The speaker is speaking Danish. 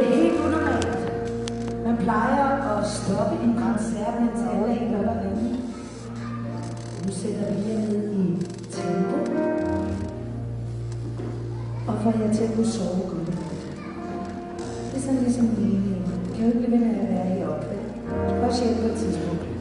det er helt unormalt. Man plejer at stoppe en koncert, mens alle ikke lukker ringen. Nu sætter vi jer ned i tempo. Og får jer til at kunne sove godt. Det er sådan ligesom meningen. Kan jo ikke blive ved med at være i op. Også hjælpe på et tidspunkt.